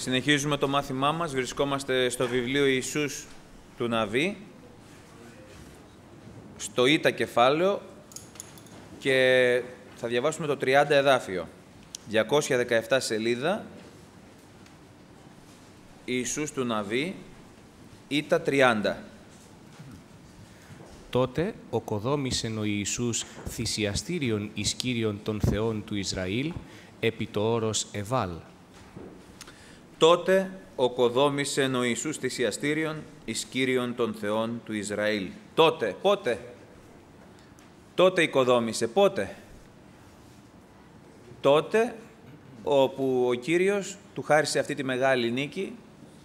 Συνεχίζουμε το μάθημά μας. Βρισκόμαστε στο βιβλίο Ιησούς του Ναβί, στο Ήτα κεφάλαιο και θα διαβάσουμε το 30 εδάφιο. 217 σελίδα, Ιησούς του Ναβί, Ήτα 30. Τότε οκοδόμησεν ο Ιησούς θυσιαστήριον εις Κύριον των Θεών του Ισραήλ επί το όρος Εβάλ. Τότε οκοδόμησε ο Ιησούς θυσιαστήριον εις Κύριον των Θεών του Ισραήλ. Τότε, πότε; Τότε οικοδόμησε, πότε; Τότε όπου ο Κύριος του χάρισε αυτή τη μεγάλη νίκη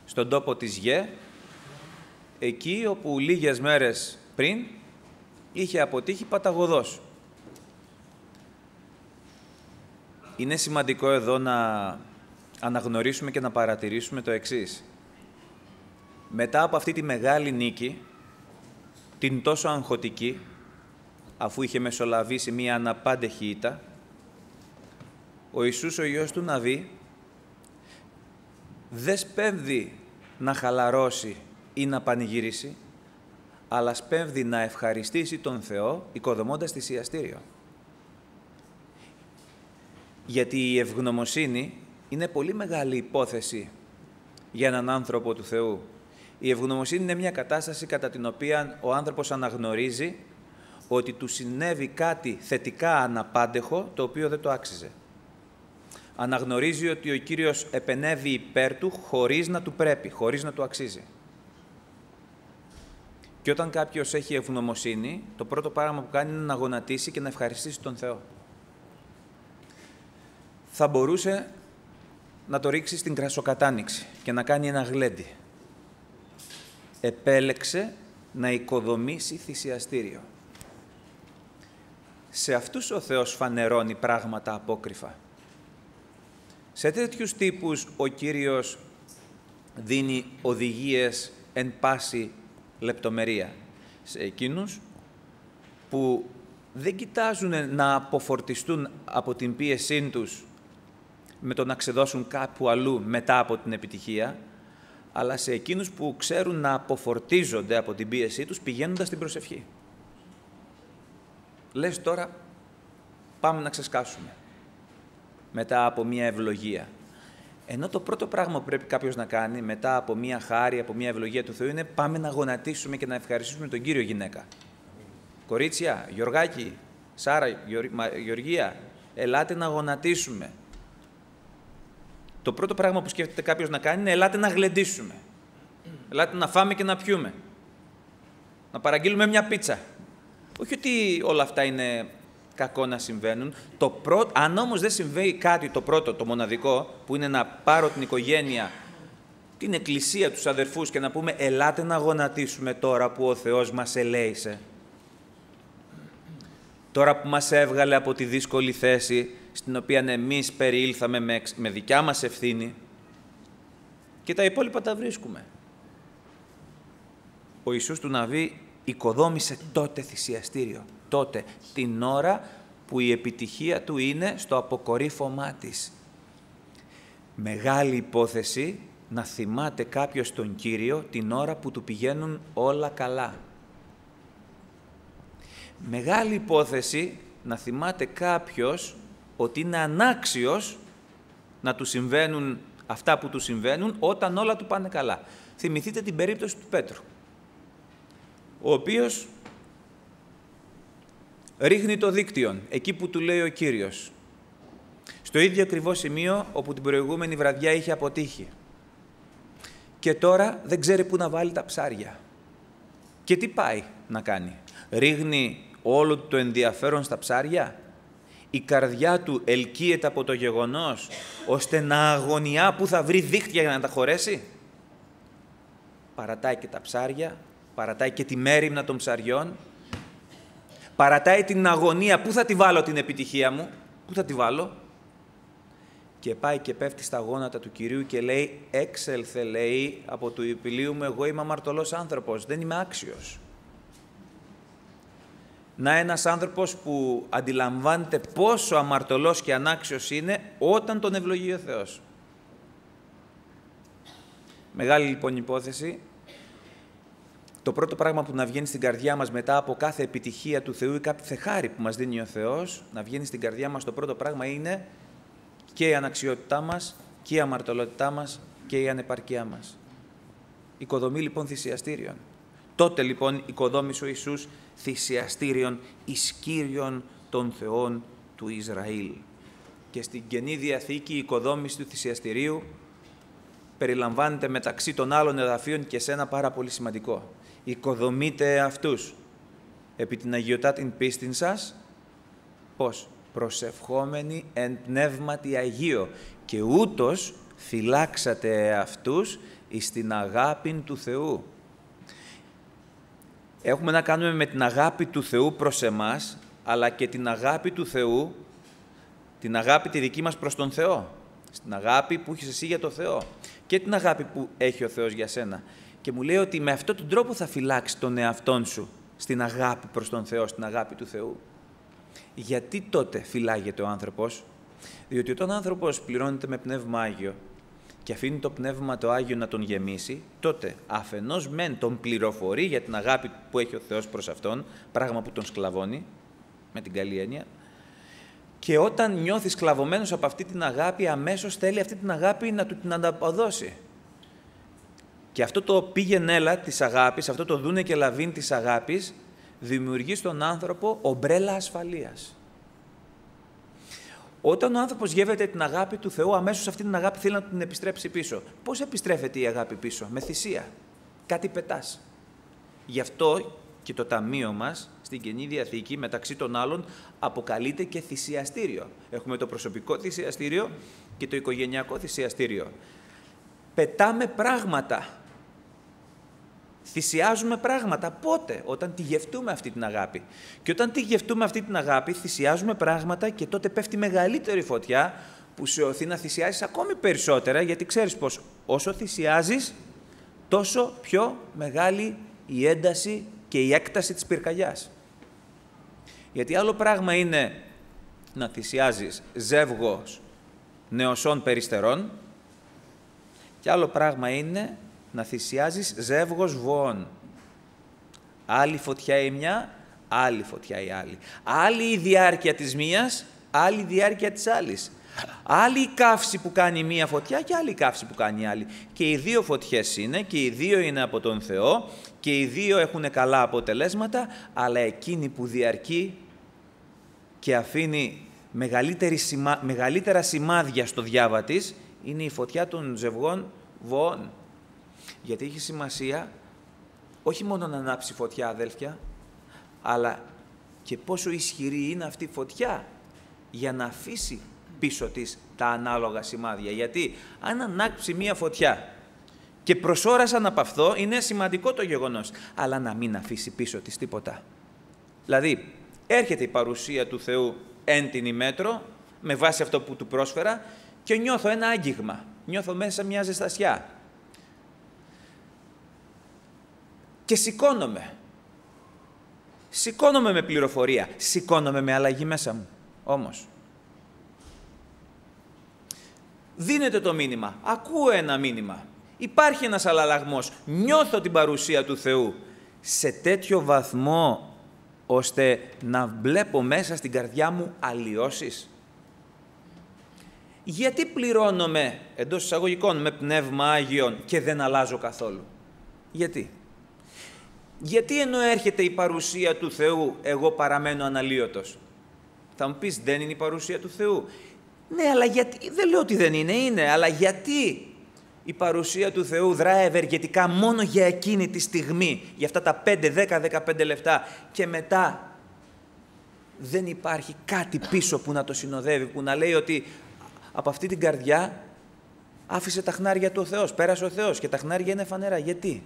στον τόπο της Γε, εκεί όπου λίγες μέρες πριν είχε αποτύχει παταγωδός. Είναι σημαντικό εδώ να αναγνωρίσουμε και να παρατηρήσουμε το εξής. Μετά από αυτή τη μεγάλη νίκη, την τόσο αγχωτική, αφού είχε μεσολαβήσει μία αναπάντεχη ήττα, ο Ιησούς ο Υιός του Ναβί δεν σπέβδει να χαλαρώσει ή να πανηγυρίσει, αλλά σπέβδει να ευχαριστήσει τον Θεό οικοδομώντας θυσιαστήριο. Γιατί η ευγνωμοσύνη είναι πολύ μεγάλη υπόθεση για έναν άνθρωπο του Θεού. Η ευγνωμοσύνη είναι μια κατάσταση κατά την οποία ο άνθρωπος αναγνωρίζει ότι του συνέβη κάτι θετικά αναπάντεχο, το οποίο δεν το άξιζε. Αναγνωρίζει ότι ο Κύριος επενεύει υπέρ του χωρίς να του πρέπει, χωρίς να του αξίζει. Και όταν κάποιος έχει ευγνωμοσύνη, το πρώτο πράγμα που κάνει είναι να γονατίσει και να ευχαριστήσει τον Θεό. Θα μπορούσε να το ρίξει στην κρασοκατάνοιξη και να κάνει ένα γλέντι. Επέλεξε να οικοδομήσει θυσιαστήριο. Σε αυτούς ο Θεός φανερώνει πράγματα απόκριφα. Σε τέτοιους τύπους ο Κύριος δίνει οδηγίες εν πάση λεπτομερία. Σε εκείνους που δεν κοιτάζουν να αποφορτιστούν από την πίεσή τους με το να ξεδώσουν κάπου αλλού μετά από την επιτυχία, αλλά σε εκείνους που ξέρουν να αποφορτίζονται από την πίεσή τους πηγαίνοντας στην προσευχή. Λες τώρα, πάμε να ξεσκάσουμε μετά από μία ευλογία. Ενώ το πρώτο πράγμα που πρέπει κάποιος να κάνει μετά από μία χάρη, από μία ευλογία του Θεού είναι πάμε να γονατίσουμε και να ευχαριστήσουμε τον Κύριο γυναίκα. Κορίτσια, Γιωργάκη, Σάρα, Γεωργία, ελάτε να γονατίσουμε. Το πρώτο πράγμα που σκέφτεται κάποιος να κάνει είναι ελάτε να γλεντήσουμε. Ελάτε να φάμε και να πιούμε. Να παραγγείλουμε μια πίτσα. Όχι ότι όλα αυτά είναι κακό να συμβαίνουν. Το πρώτο, αν όμως δεν συμβαίνει κάτι το πρώτο, το μοναδικό, που είναι να πάρω την οικογένεια, την εκκλησία, τους αδερφούς και να πούμε ελάτε να γονατίσουμε τώρα που ο Θεός μας ελέησε. Τώρα που μας έβγαλε από τη δύσκολη θέση στην οποία εμείς περιήλθαμε με, με δικιά μας ευθύνη και τα υπόλοιπα τα βρίσκουμε. Ο Ιησούς του Ναβί οικοδόμησε τότε θυσιαστήριο, τότε, την ώρα που η επιτυχία του είναι στο αποκορύφωμά της. Μεγάλη υπόθεση να θυμάται κάποιος τον Κύριο την ώρα που του πηγαίνουν όλα καλά. Μεγάλη υπόθεση να θυμάται κάποιος ότι είναι ανάξιος να του συμβαίνουν αυτά που του συμβαίνουν όταν όλα του πάνε καλά. Θυμηθείτε την περίπτωση του Πέτρου, ο οποίος ρίχνει το δίκτυο, εκεί που του λέει ο Κύριος. Στο ίδιο ακριβώς σημείο όπου την προηγούμενη βραδιά είχε αποτύχει. Και τώρα δεν ξέρει πού να βάλει τα ψάρια. Και τι πάει να κάνει; Ρίχνει όλο το ενδιαφέρον στα ψάρια; Η καρδιά του ελκύεται από το γεγονός, ώστε να αγωνιά που θα βρει δίχτυα για να τα χωρέσει. Παρατάει και τα ψάρια, παρατάει και τη μέρημνα των ψαριών, παρατάει την αγωνία, πού θα τη βάλω την επιτυχία μου, πού θα τη βάλω. Και πάει και πέφτει στα γόνατα του Κυρίου και λέει, έξελθε λέει από του υπηλίου μου, εγώ είμαι αμαρτωλός άνθρωπος, δεν είμαι άξιος να ένας άνθρωπος που αντιλαμβάνεται πόσο αμαρτωλός και ανάξιος είναι όταν τον ευλογεί ο Θεός. Μεγάλη λοιπόν υπόθεση. Το πρώτο πράγμα που να βγαίνει στην καρδιά μας μετά από κάθε επιτυχία του Θεού ή κάθε χάρη που μας δίνει ο Θεός, να βγαίνει στην καρδιά μας το πρώτο πράγμα είναι και η αναξιότητά μας και η αμαρτωλότητά μας και η ανεπαρκία μας. Οικοδομή λοιπόν θυσιαστήριων. Τότε λοιπόν οικοδόμησε ο Ιησούς θυσιαστήριων εις Κύριον των Θεών του Ισραήλ. Και στην Καινή Διαθήκη η οικοδόμηση του θυσιαστηρίου περιλαμβάνεται μεταξύ των άλλων εδαφείων και σε ένα πάρα πολύ σημαντικό. Οικοδομείτε αυτούς επί την αγιωτά την πίστην σας, πώς, προσευχόμενοι εν πνεύματι Αγίο και ούτως φυλάξατε αυτούς εις την αγάπη του Θεού. Έχουμε να κάνουμε με την αγάπη του Θεού προς εμάς, αλλά και την αγάπη του Θεού, την αγάπη τη δική μας προς τον Θεό. Στην αγάπη που έχεις εσύ για τον Θεό και την αγάπη που έχει ο Θεός για σένα. Και μου λέει ότι με αυτόν τον τρόπο θα φυλάξεις τον εαυτόν σου στην αγάπη προς τον Θεό, στην αγάπη του Θεού. Γιατί τότε φυλάγεται ο άνθρωπος, διότι όταν ο άνθρωπος πληρώνεται με Πνεύμα Άγιο και αφήνει το Πνεύμα το Άγιο να τον γεμίσει, τότε αφενός μεν τον πληροφορεί για την αγάπη που έχει ο Θεός προς αυτόν, πράγμα που τον σκλαβώνει, με την καλή έννοια, και όταν νιώθει σκλαβωμένος από αυτή την αγάπη, αμέσως θέλει αυτή την αγάπη να του την ανταποδώσει. Και αυτό το πήγαινε έλα της αγάπης, αυτό το δούνε και λαβίν της αγάπης, δημιουργεί στον άνθρωπο ομπρέλα ασφαλείας. Όταν ο άνθρωπος γεύεται την αγάπη του Θεού, αμέσως αυτή την αγάπη θέλει να την επιστρέψει πίσω. Πώς επιστρέφεται η αγάπη πίσω, με θυσία. Κάτι πετάς. Γι' αυτό και το ταμείο μας στην Καινή Διαθήκη, μεταξύ των άλλων, αποκαλείται και θυσιαστήριο. Έχουμε το προσωπικό θυσιαστήριο και το οικογενειακό θυσιαστήριο. Πετάμε πράγματα. Θυσιάζουμε πράγματα. Πότε; Όταν τη γευτούμε αυτή την αγάπη. Και όταν τη γευτούμε αυτή την αγάπη, θυσιάζουμε πράγματα και τότε πέφτει μεγαλύτερη φωτιά που σε οθεί να θυσιάζεις ακόμη περισσότερα, γιατί ξέρεις πως όσο θυσιάζεις, τόσο πιο μεγάλη η ένταση και η έκταση της πυρκαγιάς. Γιατί άλλο πράγμα είναι να θυσιάζεις ζεύγος νεοσών περιστερών και άλλο πράγμα είναι να θυσιάζεις ζεύγος βοών. Άλλη φωτιά η μια, άλλη φωτιά η άλλη. Άλλη η διάρκεια της μίας, άλλη η διάρκεια της άλλης. Άλλη η καύση που κάνει η μία φωτιά και άλλη η καύση που κάνει η άλλη. Και οι δύο φωτιές είναι και οι δύο είναι από τον Θεό και οι δύο έχουν καλά αποτελέσματα, αλλά εκείνη που διαρκεί και αφήνει μεγαλύτερη μεγαλύτερα σημάδια στο διάβα της, είναι η φωτιά των ζευγών βοών. Γιατί έχει σημασία όχι μόνο να ανάψει φωτιά, αδέλφια, αλλά και πόσο ισχυρή είναι αυτή η φωτιά για να αφήσει πίσω της τα ανάλογα σημάδια. Γιατί αν ανάψει μία φωτιά και προσώρασαν να αυτό, είναι σημαντικό το γεγονός, αλλά να μην αφήσει πίσω της τίποτα. Δηλαδή, έρχεται η παρουσία του Θεού εν την ημέτρο, με βάση αυτό που του πρόσφερα, και νιώθω ένα άγγιγμα, νιώθω μέσα μια ζεστασιά. Και σηκώνομαι. Σηκώνομαι με πληροφορία, σηκώνομαι με αλλαγή μέσα μου. Όμως, δίνεται το μήνυμα, ακούω ένα μήνυμα, υπάρχει ένας αλλαγμός, νιώθω την παρουσία του Θεού σε τέτοιο βαθμό ώστε να βλέπω μέσα στην καρδιά μου αλλοιώσεις. Γιατί πληρώνομαι εντός εισαγωγικών με πνεύμα Άγιον και δεν αλλάζω καθόλου; Γιατί; Γιατί ενώ έρχεται η παρουσία του Θεού, εγώ παραμένω αναλύωτος; Θα μου πεις, δεν είναι η παρουσία του Θεού. Ναι, αλλά γιατί, δεν λέω ότι δεν είναι, είναι, αλλά γιατί η παρουσία του Θεού δρά ευεργετικά μόνο για εκείνη τη στιγμή, για αυτά τα 5, 10, 15 λεπτά και μετά δεν υπάρχει κάτι πίσω που να το συνοδεύει, που να λέει ότι από αυτή την καρδιά άφησε τα χνάρια του ο Θεός, πέρασε ο Θεός και τα χνάρια είναι φανερά. Γιατί;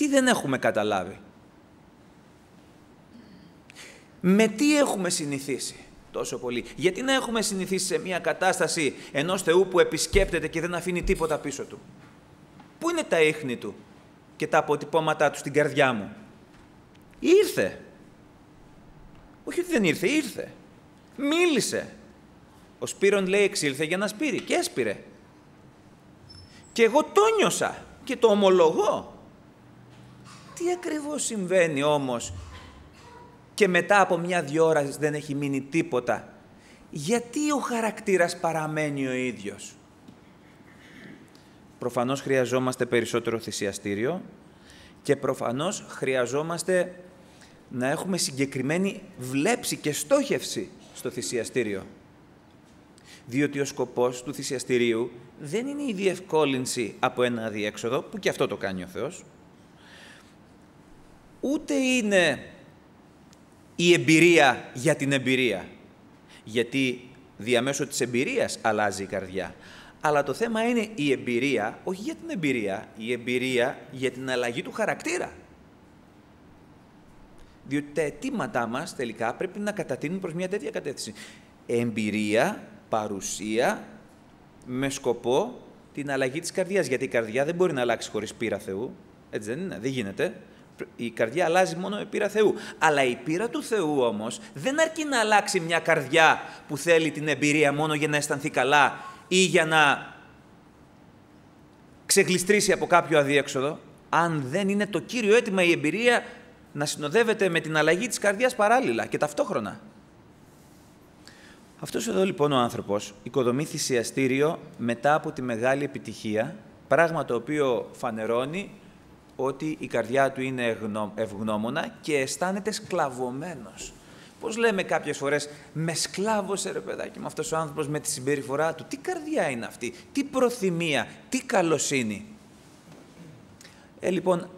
Τι δεν έχουμε καταλάβει; Με τι έχουμε συνηθίσει τόσο πολύ; Γιατί να έχουμε συνηθίσει σε μια κατάσταση ενός Θεού που επισκέπτεται και δεν αφήνει τίποτα πίσω του; Πού είναι τα ίχνη του και τα αποτυπώματά του στην καρδιά μου; Ήρθε. Όχι ότι δεν ήρθε, ήρθε. Μίλησε. Ο Σπύρον λέει εξήλθε για να σπείρει και έσπηρε. Και εγώ το νιώσα και το ομολογώ. Τι ακριβώς συμβαίνει όμως; Και μετά από μια-δυο ώρες δεν έχει μείνει τίποτα. Γιατί ο χαρακτήρας παραμένει ο ίδιος; Προφανώς χρειαζόμαστε περισσότερο θυσιαστήριο και προφανώς χρειαζόμαστε να έχουμε συγκεκριμένη βλέψη και στόχευση στο θυσιαστήριο. Διότι ο σκοπός του θυσιαστηρίου δεν είναι η διευκόλυνση από ένα αδιέξοδο, που και αυτό το κάνει ο Θεός, ούτε είναι η εμπειρία για την εμπειρία. Γιατί διαμέσω της εμπειρίας αλλάζει η καρδιά. Αλλά το θέμα είναι η εμπειρία, όχι για την εμπειρία, η εμπειρία για την αλλαγή του χαρακτήρα. Διότι τα αιτήματά μας τελικά πρέπει να κατατείνουν προς μια τέτοια κατεύθυνση. Εμπειρία, παρουσία, με σκοπό την αλλαγή της καρδιάς. Γιατί η καρδιά δεν μπορεί να αλλάξει χωρίς πείρα Θεού. Έτσι δεν είναι, δεν γίνεται. Η καρδιά αλλάζει μόνο με πείρα Θεού. Αλλά η πείρα του Θεού όμως δεν αρκεί να αλλάξει μια καρδιά που θέλει την εμπειρία μόνο για να αισθανθεί καλά ή για να ξεγλιστρήσει από κάποιο αδίέξοδο. Αν δεν είναι το κύριο αίτημα η εμπειρία να συνοδεύεται με την αλλαγή της καρδιάς παράλληλα και ταυτόχρονα. Αυτός εδώ λοιπόν ο άνθρωπος οικοδομεί θυσιαστήριο μετά από τη μεγάλη επιτυχία, πράγμα το οποίο φανερώνει ότι η καρδιά του είναι ευγνώμονα και αισθάνεται σκλαβωμένος. Πώς λέμε κάποιες φορές, με σκλάβωσε ρε παιδάκι με αυτός ο άνθρωπος με τη συμπεριφορά του. Τι καρδιά είναι αυτή, τι προθυμία, τι καλοσύνη. Ε, λοιπόν,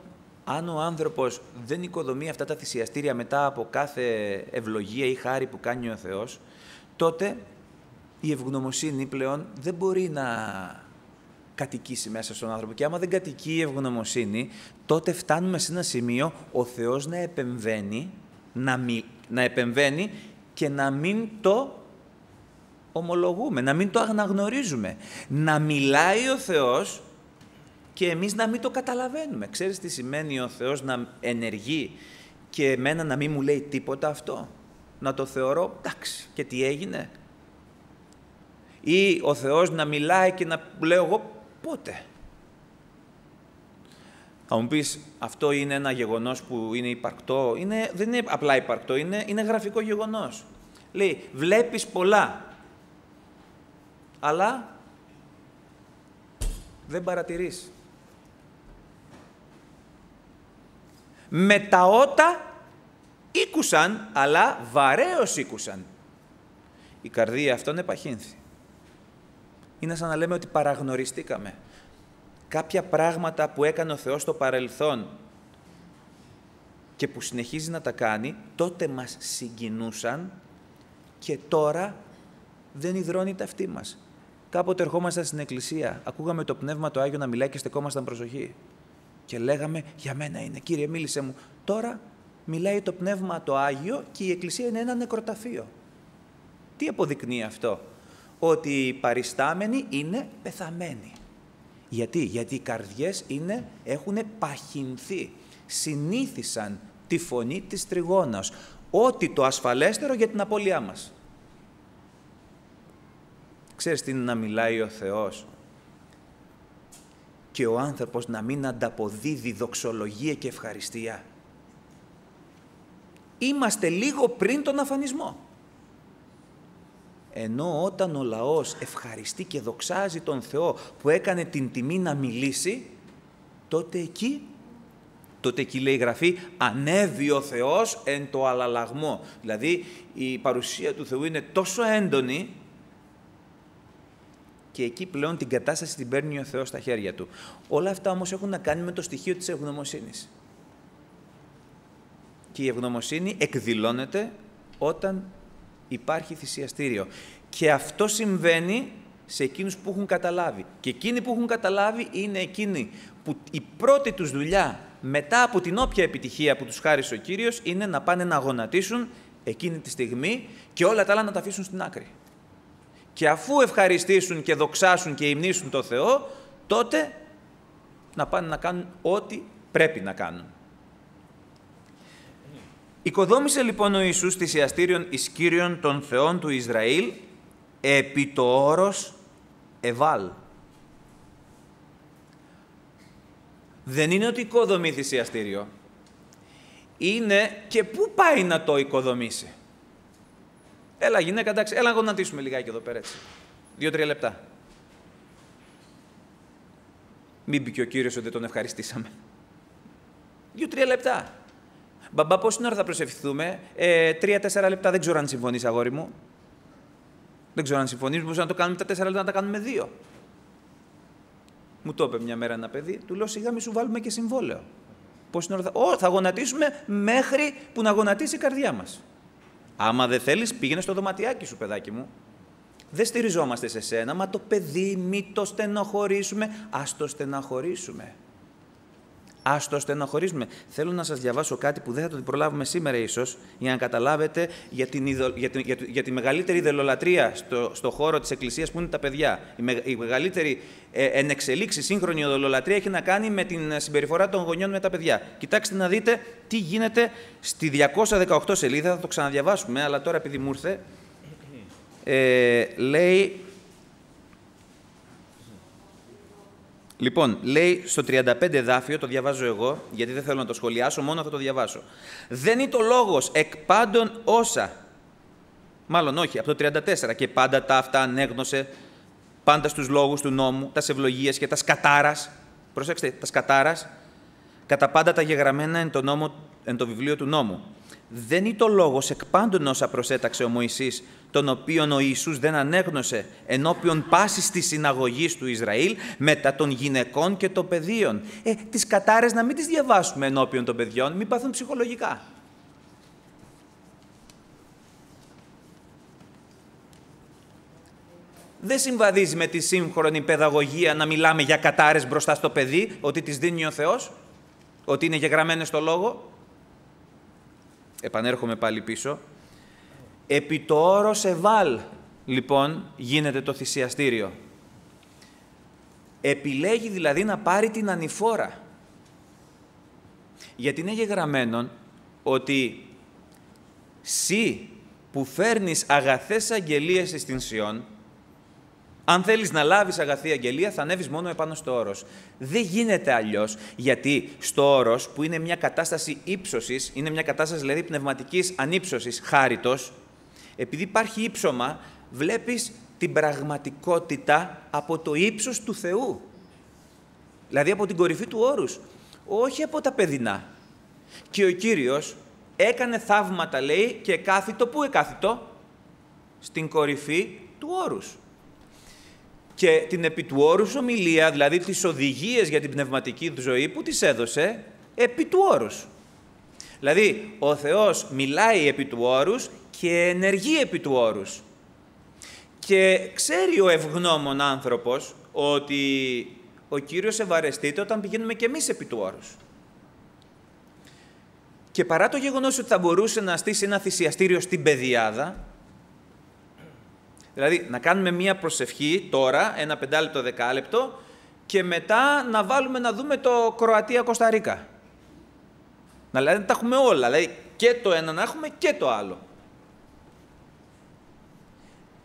αν ο άνθρωπος δεν οικοδομεί αυτά τα θυσιαστήρια μετά από κάθε ευλογία ή χάρη που κάνει ο Θεός, τότε η ευγνωμοσύνη πλέον δεν μπορεί να κατοικήσει μέσα στον άνθρωπο. Και άμα δεν κατοικεί η ευγνωμοσύνη, τότε φτάνουμε σε ένα σημείο ο Θεός να επεμβαίνει, να, να επεμβαίνει και να μην το ομολογούμε, να μην το αναγνωρίζουμε. Να μιλάει ο Θεός και εμείς να μην το καταλαβαίνουμε. Ξέρεις τι σημαίνει ο Θεός να ενεργεί και εμένα να μην μου λέει τίποτα αυτό; Να το θεωρώ, εντάξει, και τι έγινε; Ή ο Θεός να μιλάει και να λέω εγώ πότε; Θα μου πεις, αυτό είναι ένα γεγονός που είναι υπαρκτό; Είναι, δεν είναι απλά υπαρκτό, είναι, είναι γραφικό γεγονός. Λέει, βλέπεις πολλά, αλλά δεν παρατηρείς. Με τα ότα ήκουσαν, αλλά βαρέως ήκουσαν. Η καρδία αυτόν επαχύνθη. Είναι σαν να λέμε ότι παραγνωριστήκαμε. Κάποια πράγματα που έκανε ο Θεός στο παρελθόν και που συνεχίζει να τα κάνει, τότε μας συγκινούσαν και τώρα δεν υδρώνει τα αυτή μας. Κάποτε ερχόμασταν στην εκκλησία, ακούγαμε το Πνεύμα το Άγιο να μιλάει και στεκόμασταν προσοχή και λέγαμε «Για μένα είναι, Κύριε μίλησε μου». Τώρα μιλάει το Πνεύμα το Άγιο και η Εκκλησία είναι ένα νεκροταφείο. Τι αποδεικνύει αυτό; Ότι οι παριστάμενοι είναι πεθαμένοι. Γιατί, γιατί οι καρδιές είναι, έχουν παχυνθεί. Συνήθισαν τη φωνή της τριγώνας. Ό,τι το ασφαλέστερο για την απώλειά μας. Ξέρεις τι είναι να μιλάει ο Θεός; Και ο άνθρωπος να μην ανταποδίδει δοξολογία και ευχαριστία. Είμαστε λίγο πριν τον αφανισμό. Ενώ όταν ο λαός ευχαριστεί και δοξάζει τον Θεό που έκανε την τιμή να μιλήσει, τότε εκεί, τότε εκεί λέει η Γραφή, ανέβει ο Θεός εν το αλλαλαγμό. Δηλαδή η παρουσία του Θεού είναι τόσο έντονη και εκεί πλέον την κατάσταση την παίρνει ο Θεός στα χέρια του. Όλα αυτά όμως έχουν να κάνουν με το στοιχείο της ευγνωμοσύνης. Και η ευγνωμοσύνη εκδηλώνεται όταν υπάρχει θυσιαστήριο. Και αυτό συμβαίνει σε εκείνους που έχουν καταλάβει. Και εκείνοι που έχουν καταλάβει είναι εκείνοι που η πρώτη τους δουλειά μετά από την όποια επιτυχία που τους χάρισε ο Κύριος είναι να πάνε να γονατίσουν εκείνη τη στιγμή και όλα τα άλλα να τα αφήσουν στην άκρη και αφού ευχαριστήσουν και δοξάσουν και υμνήσουν το Θεό, τότε να πάνε να κάνουν ό,τι πρέπει να κάνουν. Οικοδόμησε λοιπόν ο Ιησούς θυσιαστήριον εις Κύριον των Θεών του Ισραήλ επί το όρος Εβάλ. Δεν είναι ότι οικοδομεί θυσιαστήριο. Είναι και πού πάει να το οικοδομήσει. Έλα γυναίκα, εντάξει, έλα να γονατίσουμε λιγάκι εδώ πέρα έτσι. Δύο-τρία λεπτά. Μην πει και ο Κύριος ότι τον ευχαριστήσαμε. Δύο-τρία λεπτά. Μπαμπά, πόση ώρα θα προσευχηθούμε; Ε, Τρία-τέσσερα λεπτά. Δεν ξέρω αν συμφωνείς, αγόρι μου. Δεν ξέρω αν συμφωνείς. Μπορούμε να το κάνουμε τα τέσσερα λεπτά, να τα κάνουμε δύο. Μου το είπε μια μέρα ένα παιδί. Του λέω σιγά μη σου βάλουμε και συμβόλαιο. Πόση ώρα θα. Ω, θα γονατίσουμε μέχρι που να γονατίσει η καρδιά μας. Άμα δεν θέλεις, πήγαινε στο δωματιάκι σου, παιδάκι μου. Δεν στηριζόμαστε σε σένα, μα το παιδί μη το στενοχωρήσουμε. Ας το στενοχωρήσουμε. Α το στενοχωρήσουμε. Θέλω να σας διαβάσω κάτι που δεν θα το προλάβουμε σήμερα, ίσως, για να καταλάβετε για, την για, για, για, τη μεγαλύτερη ιδεολολατρία στο, στο χώρο της Εκκλησίας που είναι τα παιδιά. Η, με, η μεγαλύτερη ε, ενεξελίξη σύγχρονη ιδεολολατρία έχει να κάνει με την συμπεριφορά των γονιών με τα παιδιά. Κοιτάξτε να δείτε τι γίνεται στη 218 σελίδα. Θα το ξαναδιαβάσουμε, αλλά τώρα επειδή μου ήρθε. Ε, λέει Λοιπόν, λέει στο 35 εδάφιο, το διαβάζω εγώ, γιατί δεν θέλω να το σχολιάσω, μόνο θα το διαβάσω. Δεν είναι το λόγος εκ πάντων όσα, μάλλον όχι, από το 34, και πάντα τα αυτά ανέγνωσε, πάντα στους λόγους του νόμου, τας ευλογίες και τας σκατάρας, προσέξτε, τας σκατάρας, κατά πάντα τα γεγραμμένα εν το, νόμο, εν το βιβλίο του νόμου. Δεν είναι το λόγος εκ πάντων όσα προσέταξε ο Μωυσής τον οποίον ο Ιησούς δεν ανέγνωσε ενώπιον πάσης της συναγωγής του Ισραήλ μετά των γυναικών και των παιδίων. Ε, τις κατάρες να μην τις διαβάσουμε ενώπιον των παιδιών, μην πάθουν ψυχολογικά. Δεν συμβαδίζει με τη σύγχρονη παιδαγωγία να μιλάμε για κατάρες μπροστά στο παιδί, ότι τις δίνει ο Θεός, ότι είναι γεγραμμένες στο λόγο. Επανέρχομαι πάλι πίσω. Επί το όρος Εβάλ, λοιπόν, γίνεται το θυσιαστήριο. Επιλέγει δηλαδή να πάρει την ανηφόρα. Γιατί είναι γεγραμμένον ότι «Σύ που φέρνεις αγαθές αγγελίες στην Σιών, αν θέλεις να λάβεις αγαθή αγγελία, θα ανέβεις μόνο επάνω στο όρος. Δεν γίνεται αλλιώς, γιατί στο όρος, που είναι μια κατάσταση ύψωσης, είναι μια κατάσταση δηλαδή πνευματικής ανύψωσης, χάριτος, επειδή υπάρχει ύψωμα, βλέπεις την πραγματικότητα από το ύψος του Θεού. Δηλαδή από την κορυφή του όρους, όχι από τα παιδινά. Και ο Κύριος έκανε θαύματα, λέει, και κάθιτο, πού εκάθιτο; Στην κορυφή του όρους. Και την επί του όρους ομιλία, δηλαδή τις οδηγίες για την πνευματική ζωή, που τις έδωσε επί του όρους. Δηλαδή, ο Θεός μιλάει επί του όρους και ενεργεί επί του όρους. Και ξέρει ο ευγνώμων άνθρωπος ότι ο Κύριος ευαρεστείται όταν πηγαίνουμε και εμείς επί του όρους. Και παρά το γεγονός ότι θα μπορούσε να στήσει ένα θυσιαστήριο στην Παιδιάδα, δηλαδή να κάνουμε μία προσευχή τώρα, ένα πεντάλεπτο, δεκάλεπτο, και μετά να βάλουμε να δούμε το Κροατία-Κωνσταντίνα. Να δηλαδή τα έχουμε όλα, δηλαδή και το ένα να έχουμε και το άλλο.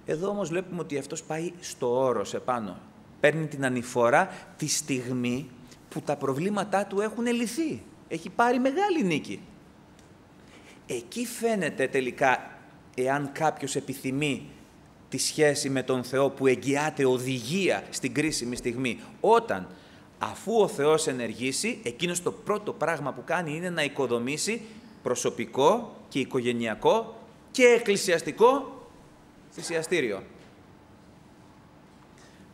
Εδώ όμως βλέπουμε ότι αυτός πάει στο όρος επάνω. Παίρνει την ανηφορά τη στιγμή που τα προβλήματά του έχουν λυθεί. Έχει πάρει μεγάλη νίκη. Εκεί φαίνεται τελικά εάν κάποιος επιθυμεί τη σχέση με τον Θεό που εγγυάται οδηγία στην κρίσιμη στιγμή. Όταν, αφού ο Θεός ενεργήσει, εκείνος το πρώτο πράγμα που κάνει είναι να οικοδομήσει προσωπικό και οικογενειακό και εκκλησιαστικό θυσιαστήριο.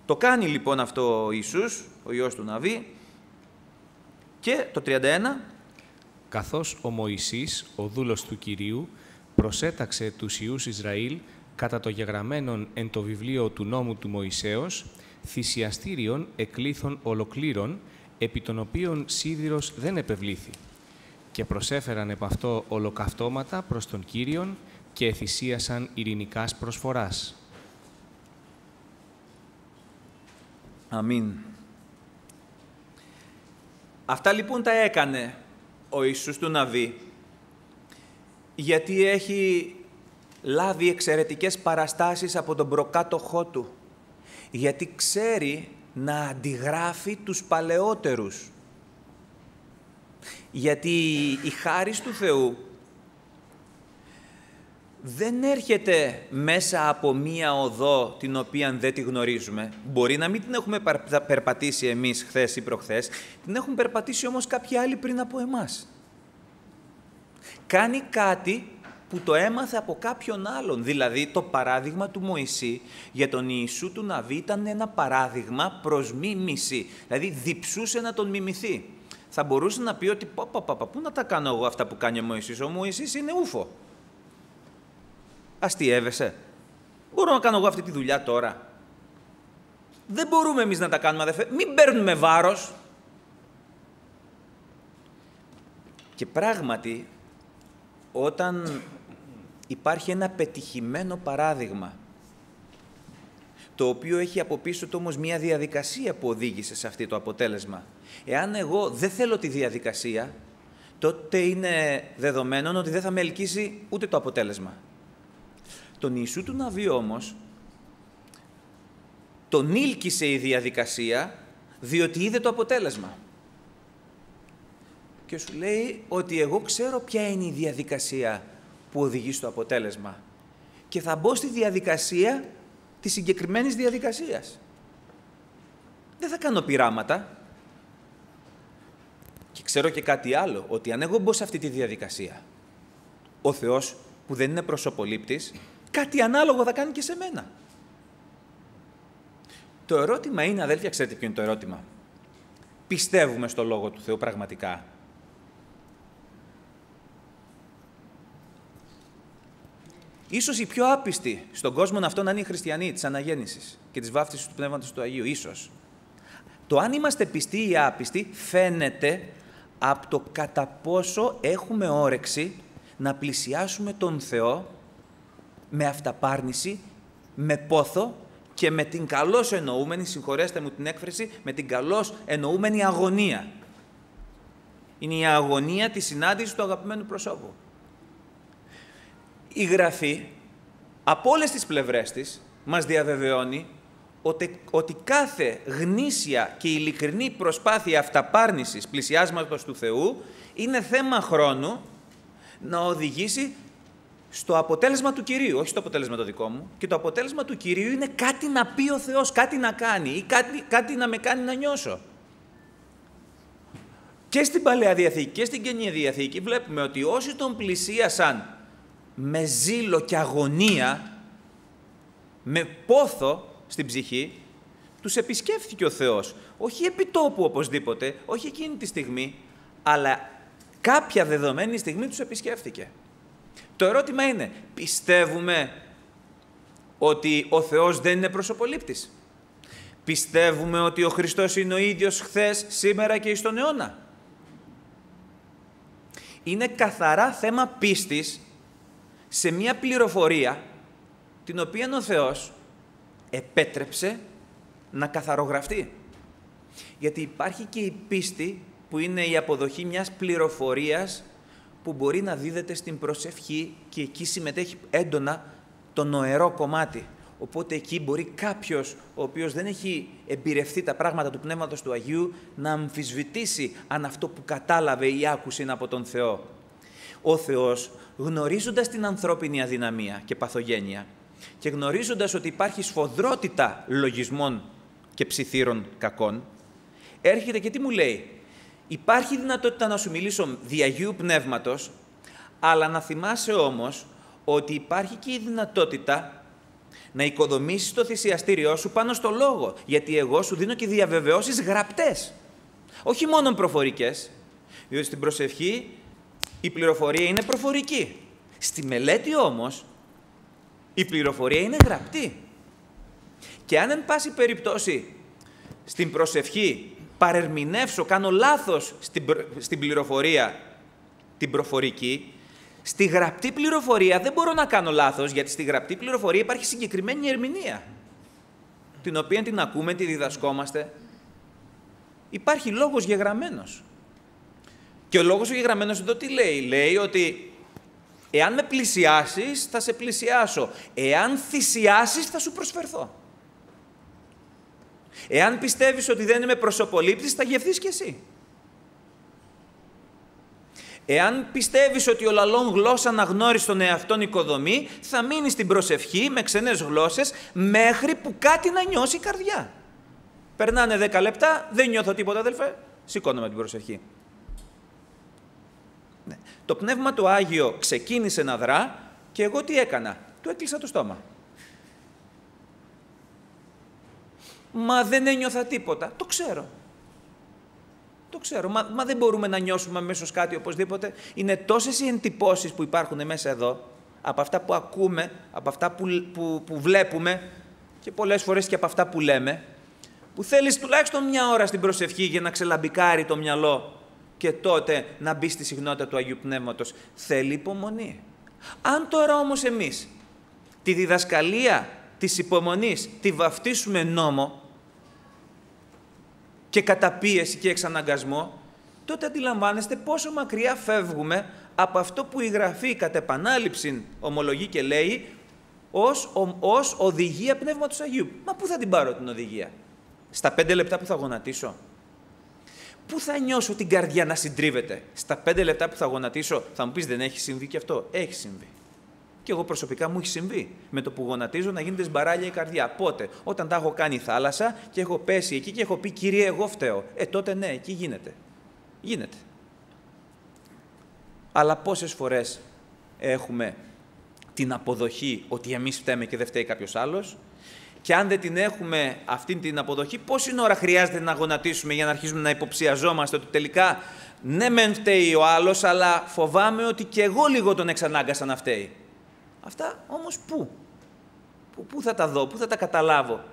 Το κάνει λοιπόν αυτό ο Ιησούς, ο Υιός του Ναβί, και το 31. Καθώς ο Μωυσής, ο δούλος του Κυρίου, προσέταξε τους Ιούς Ισραήλ κατά το γεγραμμένον εν το βιβλίο του νόμου του Μωυσέως, θυσιαστήριον εκλήθων ολοκλήρων, επί των οποίων σίδηρος δεν επευλήθη. Και προσέφεραν επ' αυτό ολοκαυτώματα προς τον Κύριον και θυσίασαν ειρηνικάς προσφοράς. Αμήν. Αυτά λοιπόν τα έκανε ο Ιησούς του Ναβί, γιατί έχει λάβει εξαιρετικές παραστάσεις από τον προκάτοχό του, γιατί ξέρει να αντιγράφει τους παλαιότερους. Γιατί η χάρις του Θεού δεν έρχεται μέσα από μία οδό την οποία δεν τη γνωρίζουμε. Μπορεί να μην την έχουμε περπατήσει εμείς χθες ή προχθές, την έχουν περπατήσει όμως κάποιοι άλλοι πριν από εμάς. Κάνει κάτι που το έμαθε από κάποιον άλλον. Δηλαδή το παράδειγμα του Μωυσή για τον Ιησού του Ναβί ήταν ένα παράδειγμα προς μίμηση. Δηλαδή διψούσε να τον μιμηθεί. Θα μπορούσε να πει ότι πα, πα, πα, πού να τα κάνω εγώ αυτά που κάνει ο Μωυσής; Ο Μωυσής είναι ούφο. Αστιεύεσαι. Μπορώ να κάνω εγώ αυτή τη δουλειά τώρα. Δεν μπορούμε εμείς να τα κάνουμε, αδερφέ. Μην παίρνουμε βάρος. Και πράγματι, όταν υπάρχει ένα πετυχημένο παράδειγμα, το οποίο έχει από πίσω του όμως μία διαδικασία που οδήγησε σε αυτό το αποτέλεσμα. Εάν εγώ δεν θέλω τη διαδικασία, τότε είναι δεδομένο ότι δεν θα με ελκύσει ούτε το αποτέλεσμα. Τον Ιησού του Ναβί όμως, τον ήλκησε η διαδικασία, διότι είδε το αποτέλεσμα. Και σου λέει ότι εγώ ξέρω ποια είναι η διαδικασία που οδηγεί στο αποτέλεσμα. Και θα μπω στη διαδικασία της συγκεκριμένης διαδικασίας. Δεν θα κάνω πειράματα. Και ξέρω και κάτι άλλο, ότι αν εγώ μπω σε αυτή τη διαδικασία, ο Θεός που δεν είναι προσωπολήπτης, κάτι ανάλογο θα κάνει και σε μένα. Το ερώτημα είναι, αδέλφια, ξέρετε ποιο είναι το ερώτημα; Πιστεύουμε στο Λόγο του Θεού πραγματικά; Ίσως οι πιο άπιστοι στον κόσμο αυτό να είναι οι χριστιανοί της αναγέννησης και της βάφτισης του Πνεύματος του Αγίου. Ίσως. Το αν είμαστε πιστοί ή άπιστοι φαίνεται από το κατά πόσο έχουμε όρεξη να πλησιάσουμε τον Θεό με αυταπάρνηση, με πόθο και με την καλώς εννοούμενη, συγχωρέστε μου την έκφραση, με την καλώς εννοούμενη αγωνία. Είναι η αγωνία της συνάντησης του αγαπημένου προσώπου η Γραφή από όλες τις πλευρές της μας διαβεβαιώνει ότι, ότι κάθε γνήσια και ειλικρινή προσπάθεια αυταπάρνησης πλησιάσματος του Θεού είναι θέμα χρόνου να οδηγήσει στο αποτέλεσμα του Κυρίου, όχι στο αποτέλεσμα το δικό μου. Και το αποτέλεσμα του Κυρίου είναι κάτι να πει ο Θεός, κάτι να κάνει ή κάτι, κάτι να με κάνει να νιώσω. Και στην Παλαιά Διαθήκη και στην Καινή Διαθήκη βλέπουμε ότι όσοι τον πλησίασαν με ζήλο και αγωνία, με πόθο στην ψυχή, τους επισκέφθηκε ο Θεός. Όχι επί τόπου οπωσδήποτε, όχι εκείνη τη στιγμή, αλλά κάποια δεδομένη στιγμή τους επισκέφθηκε. Το ερώτημα είναι, πιστεύουμε ότι ο Θεός δεν είναι προσωπολήπτης; Πιστεύουμε ότι ο Χριστός είναι ο ίδιος χθες, σήμερα και στον αιώνα; Είναι καθαρά θέμα πίστης σε μια πληροφορία την οποία ο Θεός επέτρεψε να καθαρογραφτεί. Γιατί υπάρχει και η πίστη που είναι η αποδοχή μιας πληροφορίας που μπορεί να δίδεται στην προσευχή και εκεί συμμετέχει έντονα το νοερό κομμάτι. Οπότε εκεί μπορεί κάποιος ο οποίος δεν έχει εμπειρευτεί τα πράγματα του Πνεύματος του Αγίου να αμφισβητήσει αν αυτό που κατάλαβε ή άκουσε είναι από τον Θεό. Ο Θεός γνωρίζοντας την ανθρώπινη αδυναμία και παθογένεια και γνωρίζοντας ότι υπάρχει σφοδρότητα λογισμών και ψιθύρων κακών, έρχεται και τι μου λέει; Υπάρχει δυνατότητα να σου μιλήσω διαγίου πνεύματος, αλλά να θυμάσαι όμως ότι υπάρχει και η δυνατότητα να οικοδομήσεις το θυσιαστήριό σου πάνω στο λόγο, γιατί εγώ σου δίνω και διαβεβαιώσεις γραπτές, όχι μόνο προφορικές, διότι στην προσευχή η πληροφορία είναι προφορική. Στη μελέτη όμως, η πληροφορία είναι γραπτή. Και αν εν πάση περιπτώσει στην προσευχή παρερμηνεύσω, κάνω λάθος στην, στην πληροφορία την προφορική, στη γραπτή πληροφορία δεν μπορώ να κάνω λάθος, γιατί στη γραπτή πληροφορία υπάρχει συγκεκριμένη ερμηνεία, την οποία την ακούμε, τη διδασκόμαστε. Υπάρχει λόγος γεγραμμένος. Και ο λόγος ο γεγραμμένος εδώ τι λέει; Λέει ότι εάν με πλησιάσεις θα σε πλησιάσω. Εάν θυσιάσεις θα σου προσφερθώ. Εάν πιστεύεις ότι δεν είμαι προσωπολήπτης θα γευθείς κι εσύ. Εάν πιστεύεις ότι ο λαλόν γλώσσα αναγνώριση τον εαυτόν οικοδομή, θα μείνει στην προσευχή με ξενές γλώσσες μέχρι που κάτι να νιώσει η καρδιά. Περνάνε 10 λεπτά, δεν νιώθω τίποτα αδελφέ, σηκώνω με την προσευχή. Ναι. Το Πνεύμα του Άγιο ξεκίνησε να δρά και εγώ τι έκανα. Του έκλεισα το στόμα. Μα δεν ένιωθα τίποτα. Το ξέρω. Το ξέρω. Μα, μα δεν μπορούμε να νιώσουμε αμέσως κάτι οπωσδήποτε. Είναι τόσες οι εντυπώσεις που υπάρχουν μέσα εδώ, από αυτά που ακούμε, από αυτά που, που, που βλέπουμε και πολλές φορές και από αυτά που λέμε, που θέλεις τουλάχιστον μια ώρα στην προσευχή για να ξελαμπικάρει το μυαλό και τότε να μπει στη συχνότητα του Αγίου Πνεύματος. Θέλει υπομονή. Αν τώρα όμως εμείς τη διδασκαλία της υπομονής τη βαφτίσουμε νόμο, και καταπίεση και εξαναγκασμό, τότε αντιλαμβάνεστε πόσο μακριά φεύγουμε από αυτό που η Γραφή κατ' επανάληψη ομολογεί και λέει ως, ως οδηγία Πνεύματος Αγίου. Μα πού θα την πάρω την οδηγία; Στα πέντε λεπτά που θα γονατίσω; Πού θα νιώσω την καρδιά να συντρίβεται; Στα πέντε λεπτά που θα γονατίσω; Θα μου πεις δεν έχει συμβεί και αυτό; Έχει συμβεί. Και εγώ προσωπικά μου έχει συμβεί με το που γονατίζω να γίνεται σμπαράλια η καρδιά. Πότε, όταν τα έχω κάνει θάλασσα και έχω πέσει εκεί και έχω πει Κύριε, εγώ φταίω. Ε, τότε ναι, εκεί γίνεται. Γίνεται. Αλλά πόσες φορές έχουμε την αποδοχή ότι εμείς φταίμε και δεν φταίει κάποιος άλλος; Και αν δεν την έχουμε αυτή την αποδοχή, πόση ώρα χρειάζεται να γονατίσουμε για να αρχίσουμε να υποψιαζόμαστε ότι τελικά ναι, μεν φταίει ο άλλος, αλλά φοβάμαι ότι και εγώ λίγο τον εξανάγκασα να φταίει. Αυτά όμως πού; πού. Πού θα τα δω, πού θα τα καταλάβω;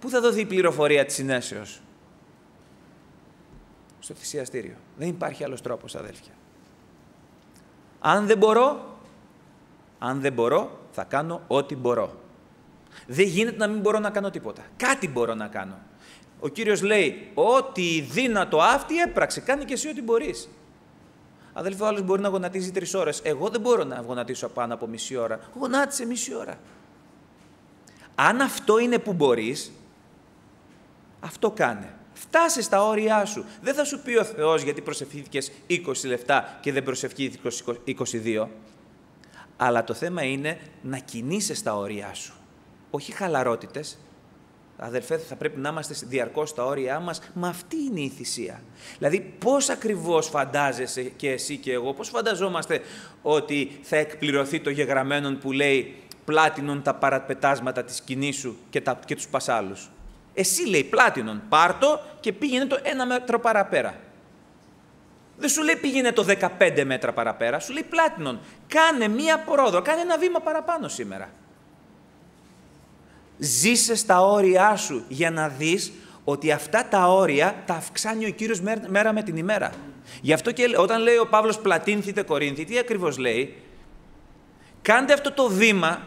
Πού θα δοθεί η πληροφορία της συνέσεως; Στο θυσιαστήριο. Δεν υπάρχει άλλος τρόπος, αδέλφια. Αν δεν μπορώ, αν δεν μπορώ, θα κάνω ό,τι μπορώ. Δεν γίνεται να μην μπορώ να κάνω τίποτα. Κάτι μπορώ να κάνω. Ο Κύριος λέει, ό,τι δύνατο αυτή έπραξε, κάνει και εσύ ό,τι μπορείς. Αδελφό, άλλος μπορεί να γονατίζει τρεις ώρες. Εγώ δεν μπορώ να γονατίσω πάνω από μισή ώρα. Γονάτισε μισή ώρα. Αν αυτό είναι που μπορείς, αυτό κάνε. Φτάσε στα όρια σου. Δεν θα σου πει ο Θεός γιατί προσευχήθηκες 20 λεπτά και δεν προσευχήθηκες 22. Αλλά το θέμα είναι να κινείσαι στα όρια σου. Όχι χαλαρότητες, Αδελφέ, θα πρέπει να είμαστε διαρκώς στα όρια μας. Μα αυτή είναι η θυσία. Δηλαδή, πώς ακριβώς φαντάζεσαι και εσύ και εγώ, πώς φανταζόμαστε ότι θα εκπληρωθεί το γεγραμμένο που λέει πλάτινον τα παραπετάσματα της σκηνής σου και, τα, και τους πασάλους. Εσύ λέει πλάτινον, πάρτο και πήγαινε το ένα μέτρο παραπέρα. Δεν σου λέει πήγαινε το 15 μέτρα παραπέρα, σου λέει πλάτινον. Κάνε μία πρόοδο, κάνε ένα βήμα παραπάνω σήμερα. Ζήσε στα όρια σου για να δεις ότι αυτά τα όρια τα αυξάνει ο Κύριος μέρα με την ημέρα. Γι' αυτό και όταν λέει ο Παύλος πλατίνθητε Κορίνθη, τι ακριβώς λέει; Κάντε αυτό το βήμα,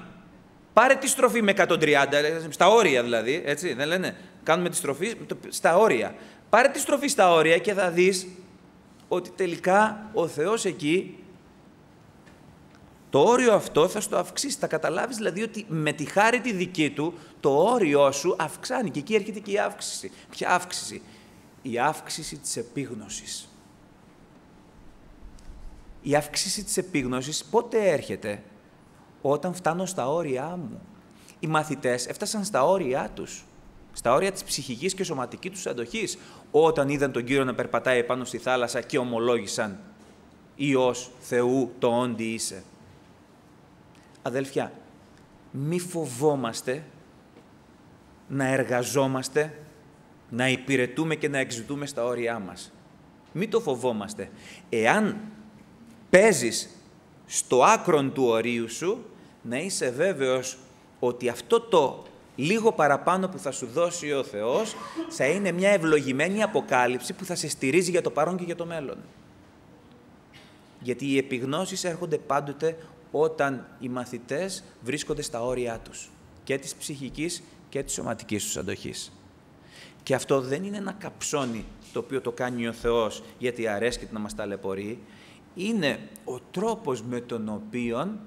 πάρε τη στροφή με 130, στα όρια δηλαδή, έτσι δεν λένε; Κάνουμε τη στροφή στα όρια. Πάρε τη στροφή στα όρια και θα δεις ότι τελικά ο Θεός εκεί το όριο αυτό θα στο αυξήσει. Θα καταλάβεις δηλαδή ότι με τη χάρη τη δική του το όριό σου αυξάνει και εκεί έρχεται και η αύξηση. Ποια αύξηση; Η αύξηση της επίγνωσης. Η αύξηση της επίγνωσης πότε έρχεται; Όταν φτάνω στα όρια μου. Οι μαθητές έφτασαν στα όρια τους. Στα όρια της ψυχικής και σωματικής τους αντοχής. Όταν είδαν τον Κύριο να περπατάει πάνω στη θάλασσα και ομολόγησαν «Υιός Θεού το όντι είσαι». Αδέλφια, μη φοβόμαστε να εργαζόμαστε, να υπηρετούμε και να εξητούμε στα όρια μας. Μη το φοβόμαστε. Εάν παίζεις στο άκρον του ορίου σου, να είσαι βέβαιος ότι αυτό το λίγο παραπάνω που θα σου δώσει ο Θεός θα είναι μια ευλογημένη αποκάλυψη που θα σε στηρίζει για το παρόν και για το μέλλον. Γιατί οι επιγνώσεις έρχονται πάντοτε όταν οι μαθητές βρίσκονται στα όρια τους και της ψυχικής και της σωματικής τους αντοχής. Και αυτό δεν είναι ένα καψόνι το οποίο το κάνει ο Θεός γιατί αρέσκεται να μας ταλαιπωρεί, είναι ο τρόπος με τον οποίο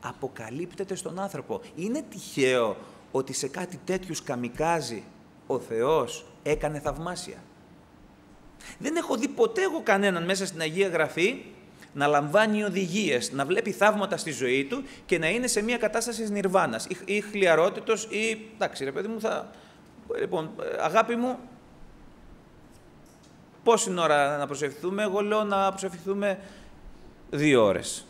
αποκαλύπτεται στον άνθρωπο. Είναι τυχαίο ότι σε κάτι τέτοιους καμικάζει ο Θεός έκανε θαυμάσια. Δεν έχω δει ποτέ εγώ κανέναν μέσα στην Αγία Γραφή να λαμβάνει οδηγίες, να βλέπει θαύματα στη ζωή του και να είναι σε μια κατάσταση νιρβάνας ή, ή χλιαρότητος ή, εντάξει ρε παιδί μου, θα... Λοιπόν, αγάπη μου, πόση ώρα να προσευχηθούμε, εγώ λέω να προσευχηθούμε δύο ώρες.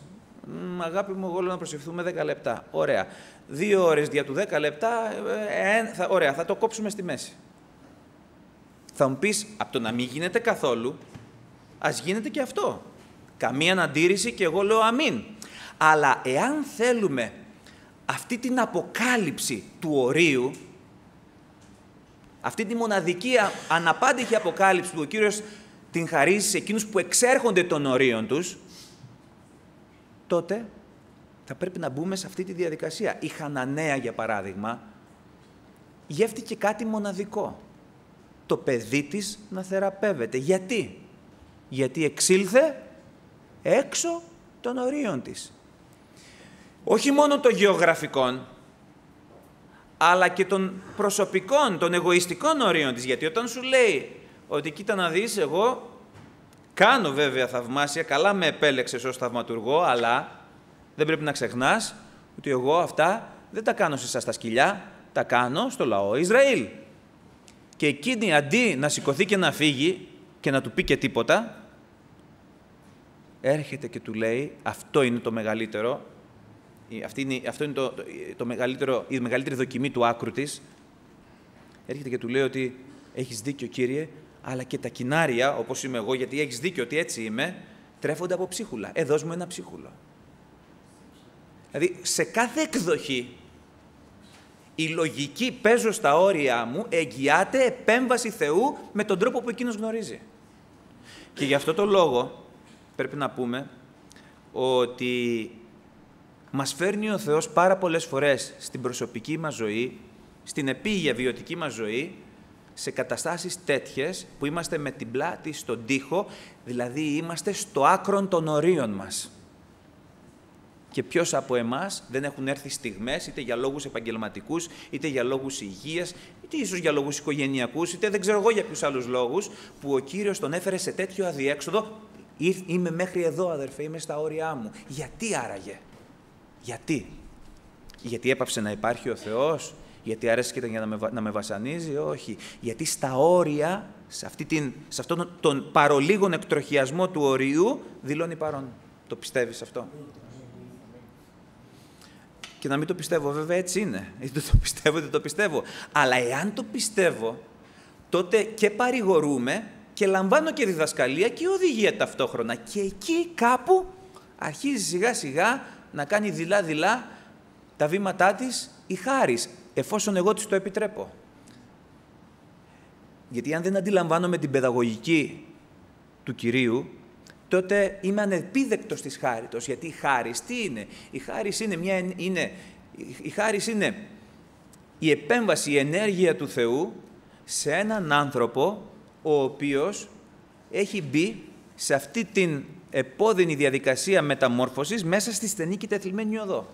αγάπη μου, εγώ λέω να προσευχηθούμε δέκα λεπτά. Ωραία. Δύο ώρες δια του δέκα λεπτά, ε, ε, θα, ωραία, θα το κόψουμε στη μέση. Θα μου πεις, από το να μην γίνεται καθόλου, ας γίνεται και αυτό. Καμία αντίρρηση και εγώ λέω αμήν. Αλλά εάν θέλουμε αυτή την αποκάλυψη του ορίου, αυτή τη μοναδική αναπάντηχη αποκάλυψη που ο Κύριος την χαρίζει σε εκείνους που εξέρχονται των ορίων τους, τότε θα πρέπει να μπούμε σε αυτή τη διαδικασία. Η Χαναναία, για παράδειγμα, γεύτηκε κάτι μοναδικό. Το παιδί της να θεραπεύεται. Γιατί; Γιατί εξήλθε έξω των ορίων της. Όχι μόνο των γεωγραφικών, αλλά και των προσωπικών, των εγωιστικών ορίων της. Γιατί όταν σου λέει ότι κοίτα να δεις, εγώ κάνω βέβαια θαυμάσια, καλά με επέλεξες ως θαυματουργό, αλλά δεν πρέπει να ξεχνάς ότι εγώ αυτά δεν τα κάνω σε εσάς τα σκυλιά, τα κάνω στο λαό Ισραήλ. Και εκείνη αντί να σηκωθεί και να φύγει και να του πει και τίποτα, έρχεται και του λέει, αυτό είναι το μεγαλύτερο, αυτή είναι, αυτό είναι το, το, μεγαλύτερο, η μεγαλύτερη δοκιμή του άκρου της, έρχεται και του λέει ότι έχεις δίκιο κύριε, αλλά και τα κοινάρια, όπως είμαι εγώ, γιατί έχεις δίκιο ότι έτσι είμαι, τρέφονται από ψίχουλα. Ε, δώσ' μου ένα ψίχουλο. Δηλαδή, σε κάθε εκδοχή, η λογική παίζω στα όρια μου εγγυάται επέμβαση Θεού με τον τρόπο που εκείνος γνωρίζει. Και γι' αυτό το λόγο πρέπει να πούμε ότι μας φέρνει ο Θεός πάρα πολλές φορές στην προσωπική μας ζωή, στην επίγεια βιωτική μας ζωή, σε καταστάσεις τέτοιες που είμαστε με την πλάτη στον τοίχο, δηλαδή είμαστε στο άκρον των ορίων μας. Και ποιος από εμάς δεν έχουν έρθει στιγμές, είτε για λόγους επαγγελματικούς, είτε για λόγους υγείας, είτε ίσως για λόγους οικογενειακούς, είτε δεν ξέρω εγώ για ποιους άλλους λόγους, που ο Κύριος τον έφερε σε τέτοιο αδιέξοδο, είμαι μέχρι εδώ αδερφέ, είμαι στα όρια μου. Γιατί άραγε; Γιατί; Γιατί έπαψε να υπάρχει ο Θεός, γιατί άρεσε για να με, να με βασανίζει, όχι. Γιατί στα όρια, σε, αυτή την, σε αυτόν τον, τον παρολίγων εκτροχιασμό του οριού, δηλώνει παρόν. Το πιστεύεις αυτό; Και να μην το πιστεύω, βέβαια έτσι είναι. Είτε το πιστεύω, είτε το πιστεύω. Αλλά εάν το πιστεύω, τότε και παρηγορούμε και λαμβάνω και διδασκαλία και οδηγία ταυτόχρονα. Και εκεί κάπου αρχίζει σιγά σιγά να κάνει δειλά-δειλά τα βήματά της η χάρις, εφόσον εγώ της το επιτρέπω. Γιατί αν δεν αντιλαμβάνομαι την παιδαγωγική του Κυρίου, τότε είμαι ανεπίδεκτος της χάριτος. Γιατί η χάρις τι είναι; Η χάρις είναι, μια, είναι, η χάρις είναι η επέμβαση, η ενέργεια του Θεού σε έναν άνθρωπο ο οποίος έχει μπει σε αυτή την επώδυνη διαδικασία μεταμόρφωσης μέσα στη στενή και τεθλιμμένη οδό.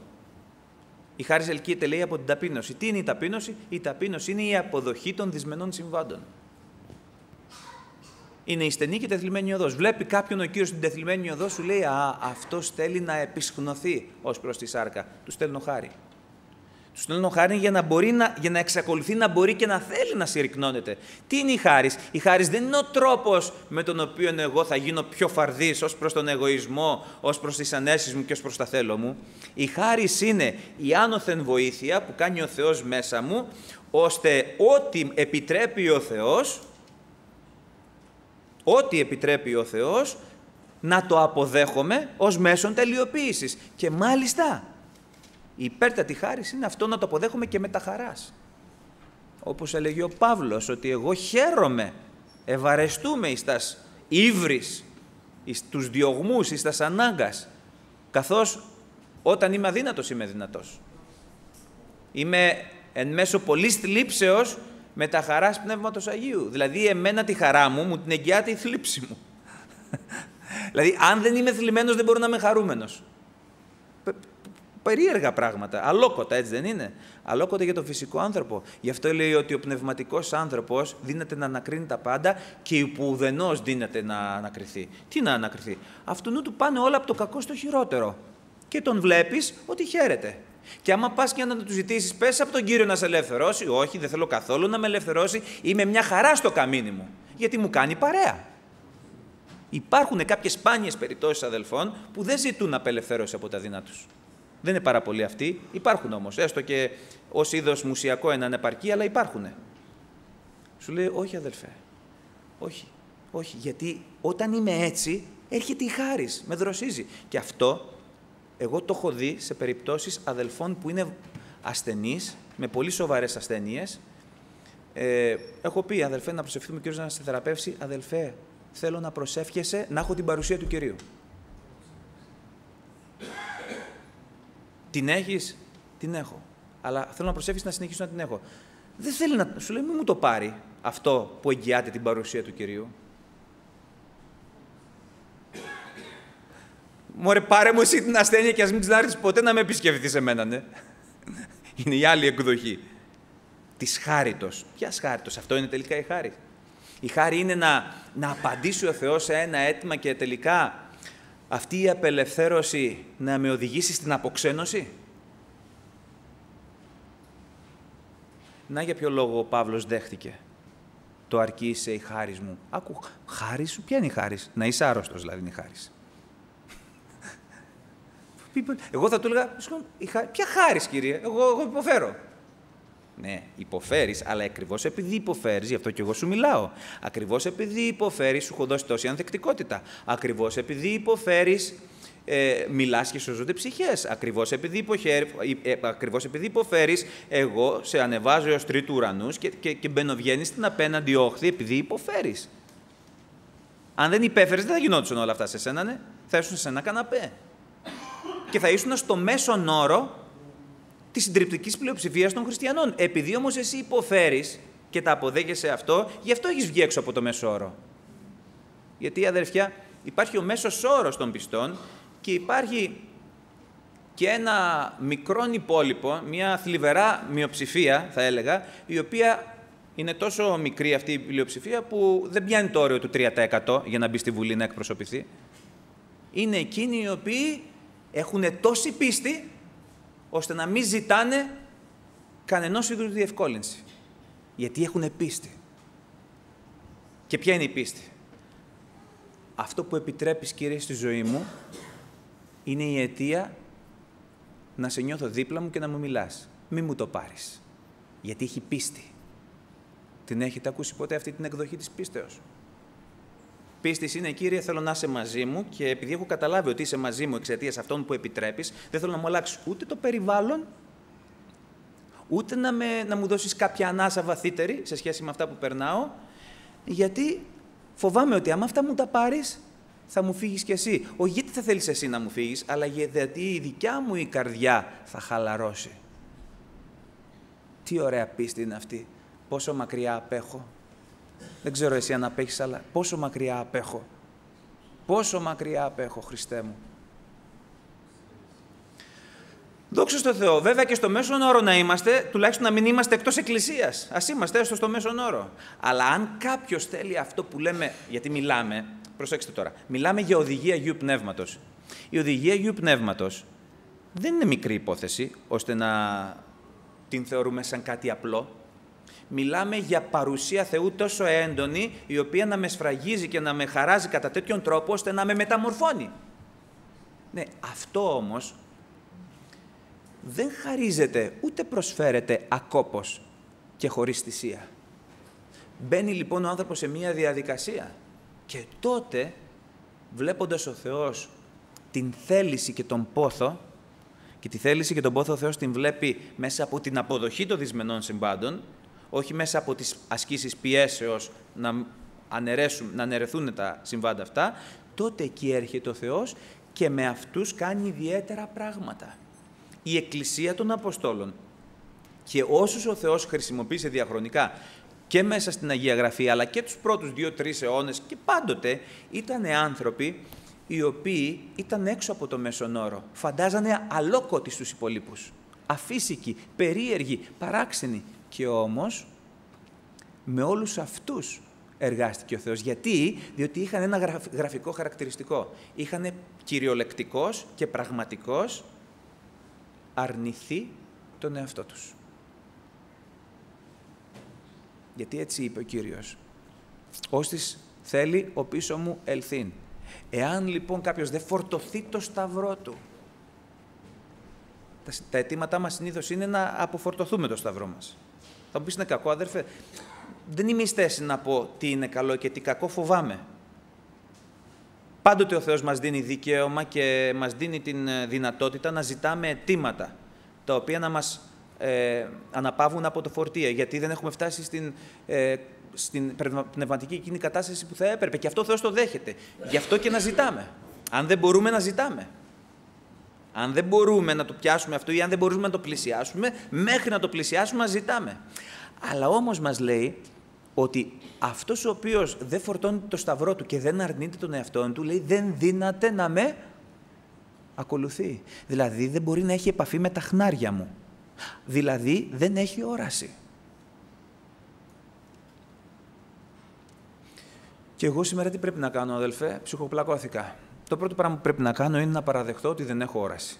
Η χάρη ελκύεται, λέει, από την ταπείνωση. Τι είναι η ταπείνωση; Η ταπείνωση είναι η αποδοχή των δυσμενών συμβάντων. Είναι η στενή και τεθλιμμένη οδός. Βλέπει κάποιον ο κύριος στην τεθλιμμένη οδό, σου λέει Α, αυτός θέλει να επισχνοθεί ως προς τη σάρκα. Του στέλνω χάρη. Τους στέλνω χάρη για να, μπορεί να, για να εξακολουθεί να μπορεί και να θέλει να συρρυκνώνεται. Τι είναι η χάρης; Η χάρης δεν είναι ο τρόπος με τον οποίο εγώ θα γίνω πιο φαρδής ως προς τον εγωισμό, ως προς τις ανέσεις μου και ως προς τα θέλω μου. Η χάρης είναι η άνωθεν βοήθεια που κάνει ο Θεός μέσα μου, ώστε ό,τι επιτρέπει ο Θεός, ό,τι επιτρέπει ο Θεός, να το αποδέχομαι ως μέσον τελειοποίησης. Και μάλιστα η υπέρτατη χάρη είναι αυτό να το αποδέχομαι και με τα χαράς. Όπως έλεγε ο Παύλος, ότι εγώ χαίρομαι, ευαρεστούμε εις τας ύβρις, εις τους διωγμούς, εις τας ανάγκας, καθώς όταν είμαι αδύνατος είμαι δυνατός. Είμαι εν μέσω πολλής θλίψεως με τα χαράς Πνεύματος Αγίου. Δηλαδή, εμένα τη χαρά μου, μου την εγγυάται η θλίψη μου. δηλαδή, αν δεν είμαι θλιμμένος, δεν μπορώ να είμαι χαρούμενος. Περίεργα πράγματα. Αλόκοτα, έτσι δεν είναι; Αλόκοτα για τον φυσικό άνθρωπο. Γι' αυτό λέει ότι ο πνευματικός άνθρωπος δίνεται να ανακρίνει τα πάντα και ο ουδενό δίνεται να ανακριθεί. Τι να ανακριθεί; Αυτού του πάνε όλα από το κακό στο χειρότερο. Και τον βλέπεις ότι χαίρεται. Και άμα πας και να του ζητήσεις, πες από τον κύριο να σε ελευθερώσει. Όχι, δεν θέλω καθόλου να με ελευθερώσει. Είμαι μια χαρά στο καμίνι μου. Γιατί μου κάνει παρέα. Υπάρχουν κάποιες σπάνιες περιπτώσεις αδελφών που δεν ζητούν απελευθέρωση από τα δεινά τους. Δεν είναι πάρα πολλοί αυτοί. Υπάρχουν όμως. Έστω και ως είδος μουσιακό έναν επαρκή, αλλά υπάρχουν. Σου λέει, Όχι, αδελφέ. Όχι. Όχι. Γιατί όταν είμαι έτσι, έρχεται η χάρη. Με δροσίζει. Και αυτό εγώ το έχω δει σε περιπτώσεις αδελφών που είναι ασθενείς, με πολύ σοβαρές ασθένειες. Ε, έχω πει, αδελφέ, να προσευχηθούμε ο Κύριος να σε θεραπεύσει. Αδελφέ, θέλω να προσεύχεσαι να έχω την παρουσία του Κυρίου. Την έχεις, την έχω. Αλλά θέλω να προσεύχεσαι να συνεχίσω να την έχω. Δεν θέλει να... Σου λέει, μην μου το πάρει αυτό που εγγυάται την παρουσία του Κυρίου. Μωρέ, πάρε μου εσύ την ασθένεια και ας μην ξανάρθει ποτέ να με επισκεφθείς εμένα, ναι. Είναι η άλλη εκδοχή. Της χάριτος. Ποια χάριτος, αυτό είναι τελικά η χάρη. Η χάρη είναι να, να απαντήσει ο Θεός σε ένα αίτημα και τελικά αυτή η απελευθέρωση να με οδηγήσει στην αποξένωση; Να για ποιο λόγο ο Παύλος δέχτηκε; Το αρκεί είσαι η χάρη μου. Άκου, χάρη σου, ποια είναι η χάρη. Να είσαι άρρωστος δηλαδή είναι η χάρη. Εγώ θα του έλεγα, ποια χάρη, κύριε, εγώ, εγώ υποφέρω. Ναι, υποφέρεις, αλλά ακριβώς επειδή υποφέρεις, γι' αυτό και εγώ σου μιλάω. Ακριβώς επειδή υποφέρεις, σου έχω δώσει τόση ανθεκτικότητα. Ακριβώς επειδή υποφέρεις, ε, μιλάς και σώζονται ψυχές. Ακριβώς επειδή, ε, ακριβώς επειδή υποφέρεις, εγώ σε ανεβάζω έως τρίτου ουρανούς και, και, και μπαινοβγαίνει στην απέναντι όχθη επειδή υποφέρεις. Αν δεν υπέφερες, δεν θα γινόντουσαν όλα αυτά σε σένα, ναι. Θα ήσουν σε ένα καναπέ και θα ήσουν στο μέσον όρο της συντριπτικής πλειοψηφίας των χριστιανών. Επειδή όμως εσύ υποφέρεις και τα αποδέχεσαι αυτό, γι' αυτό έχεις βγει έξω από το μέσο όρο. Γιατί, αδερφιά, υπάρχει ο μέσος όρος των πιστών και υπάρχει και ένα μικρό υπόλοιπο, μια θλιβερά μειοψηφία, θα έλεγα, η οποία είναι τόσο μικρή αυτή η πλειοψηφία που δεν πιάνει το όριο του 3% για να μπει στη Βουλή να εκπροσωπηθεί. Είναι εκείνοι οι οποίοι έχουν τόση πίστη ώστε να μην ζητάνε κανενός είδους διευκόλυνση. Γιατί έχουν πίστη. Και ποια είναι η πίστη; Αυτό που επιτρέπεις, Κύριε, στη ζωή μου είναι η αιτία να σε νιώθω δίπλα μου και να μου μιλάς. Μη μου το πάρεις. Γιατί έχει πίστη. Την έχετε ακούσει ποτέ αυτή την εκδοχή της πίστεως; Πίστης είναι, κύριε, θέλω να είσαι μαζί μου και επειδή έχω καταλάβει ότι είσαι μαζί μου εξαιτίας αυτών που επιτρέπεις, δεν θέλω να μου αλλάξεις ούτε το περιβάλλον, ούτε να, με, να μου δώσεις κάποια ανάσα βαθύτερη σε σχέση με αυτά που περνάω, γιατί φοβάμαι ότι άμα αυτά μου τα πάρεις, θα μου φύγεις κι εσύ. Όχι γιατί θα θέλεις εσύ να μου φύγεις, αλλά γιατί η δικιά μου η καρδιά θα χαλαρώσει. Τι ωραία πίστη είναι αυτή. Πόσο μακριά απέχω. Δεν ξέρω εσύ αν απέχεις, αλλά πόσο μακριά απέχω. Πόσο μακριά απέχω, Χριστέ μου. Δόξα στο Θεό. Βέβαια και στο μέσον όρο να είμαστε, τουλάχιστον να μην είμαστε εκτός εκκλησίας. Ας είμαστε έστω στο μέσον όρο. Αλλά αν κάποιος θέλει αυτό που λέμε, γιατί μιλάμε, προσέξτε τώρα, μιλάμε για οδηγία Αγίου Πνεύματος. Η οδηγία Αγίου Πνεύματος δεν είναι μικρή υπόθεση, ώστε να την θεωρούμε σαν κάτι απλό μιλάμε για παρουσία Θεού τόσο έντονη, η οποία να με σφραγίζει και να με χαράζει κατά τέτοιον τρόπο, ώστε να με μεταμορφώνει. Ναι, αυτό όμως δεν χαρίζεται, ούτε προσφέρεται ακόπως και χωρίς θυσία. Μπαίνει λοιπόν ο άνθρωπος σε μία διαδικασία και τότε, βλέποντας ο Θεός την θέληση και τον πόθο, και τη θέληση και τον πόθο ο Θεός την βλέπει μέσα από την αποδοχή των δυσμενών συμπάντων, όχι μέσα από τις ασκήσεις πιέσεως να, αναιρέσουν, να αναιρεθούν τα συμβάντα αυτά, τότε εκεί έρχεται ο Θεός και με αυτούς κάνει ιδιαίτερα πράγματα. Η Εκκλησία των Αποστόλων και όσους ο Θεός χρησιμοποίησε διαχρονικά και μέσα στην Αγία Γραφή, αλλά και τους πρώτους δύο-τρεις αιώνες και πάντοτε ήταν άνθρωποι οι οποίοι ήταν έξω από το Μέσον Όρο. Φαντάζανε αλόκοτοι στους υπολείπους. Αφύσικοι, περίεργοι, παράξενοι. Και όμως, με όλους αυτούς εργάστηκε ο Θεός. Γιατί, διότι είχαν ένα γραφικό χαρακτηριστικό. Είχαν κυριολεκτικός και πραγματικός αρνηθεί τον εαυτό τους. Γιατί έτσι είπε ο Κύριος. Όστις θέλει ο πίσω μου ελθύν. Εάν λοιπόν κάποιος δεν φορτωθεί το σταυρό του, τα αιτήματά μας συνήθως είναι να αποφορτωθούμε το σταυρό μας. Θα μου πεις είναι κακό αδερφέ. Δεν είμαι εις θέση να πω τι είναι καλό και τι κακό φοβάμαι. Πάντοτε ο Θεός μας δίνει δικαίωμα και μας δίνει την ε, δυνατότητα να ζητάμε αιτήματα, τα οποία να μας ε, αναπαύουν από το φορτία, γιατί δεν έχουμε φτάσει στην, ε, στην πνευματική εκείνη κατάσταση που θα έπρεπε. Και αυτό ο Θεός το δέχεται. Γι' αυτό και να ζητάμε. Αν δεν μπορούμε να ζητάμε. Αν δεν μπορούμε να το πιάσουμε αυτό ή αν δεν μπορούμε να το πλησιάσουμε, μέχρι να το πλησιάσουμε, να ζητάμε. Αλλά όμως μας λέει ότι αυτός ο οποίος δεν φορτώνει το σταυρό του και δεν αρνείται τον εαυτό του, λέει δεν δύναται να με ακολουθεί. Δηλαδή δεν μπορεί να έχει επαφή με τα χνάρια μου. Δηλαδή δεν έχει όραση. Και εγώ σήμερα τι πρέπει να κάνω, αδελφέ, ψυχοπλακώθηκα. Το πρώτο πράγμα που πρέπει να κάνω είναι να παραδεχτώ ότι δεν έχω όραση.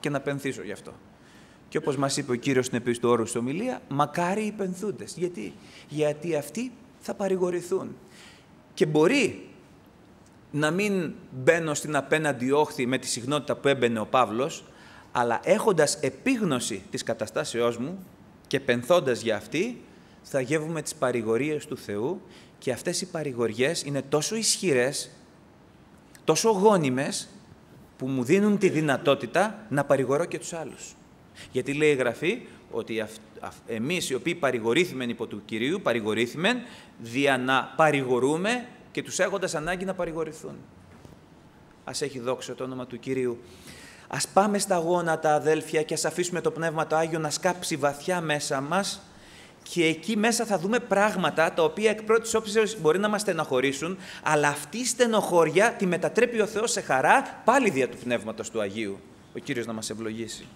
Και να πενθήσω γι' αυτό. Και όπως μας είπε ο Κύριος στην επίσης του όρου στην ομιλία, μακάρι οι πενθούντες. Γιατί; Γιατί αυτοί θα παρηγορηθούν. Και μπορεί να μην μπαίνω στην απέναντι όχθη με τη συγνότητα που έμπαινε ο Παύλος, αλλά έχοντας επίγνωση της καταστάσεώς μου και πενθώντας για αυτή, θα γεύουμε τις παρηγορίες του Θεού και αυτές οι παρηγοριές είναι τόσο ισχυρές, τόσο γόνιμες, που μου δίνουν τη δυνατότητα να παρηγορώ και τους άλλους. Γιατί λέει η Γραφή ότι εμείς οι οποίοι παρηγορήθημεν υπό του Κυρίου, παρηγορήθημεν δια να παρηγορούμε και τους έχοντας ανάγκη να παρηγορηθούν. Ας έχει δόξα το όνομα του Κυρίου. Ας πάμε στα γόνατα αδέλφια και ας αφήσουμε το Πνεύμα το Άγιο να σκάψει βαθιά μέσα μας και εκεί μέσα θα δούμε πράγματα τα οποία εκ πρώτης όψης μπορεί να μας στενοχωρήσουν, αλλά αυτή η στενοχώρια τη μετατρέπει ο Θεός σε χαρά πάλι δια του Πνεύματος του Αγίου. Ο Κύριος να μας ευλογήσει.